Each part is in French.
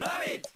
Love it!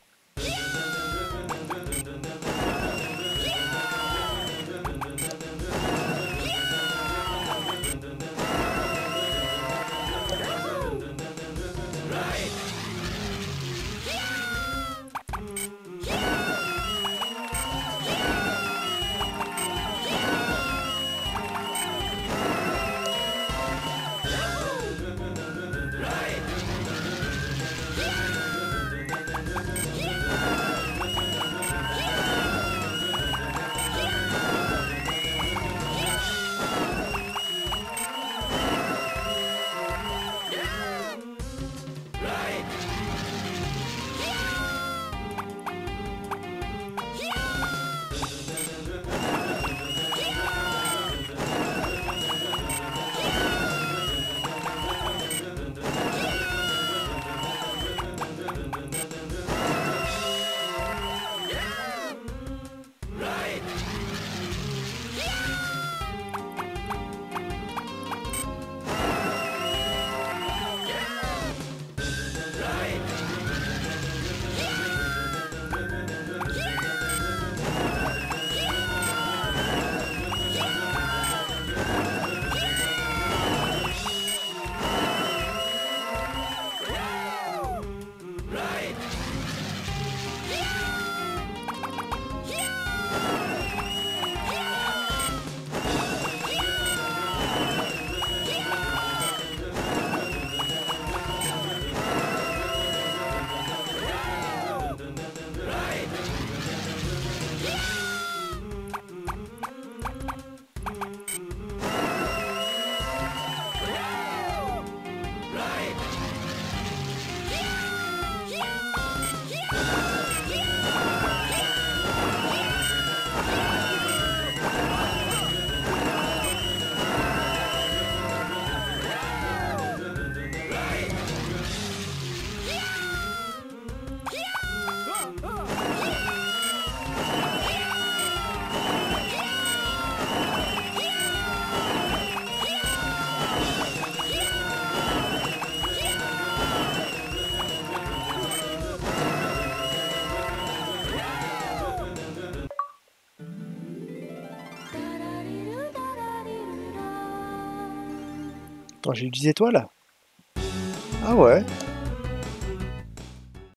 J'ai eu 10 étoiles. Ah ouais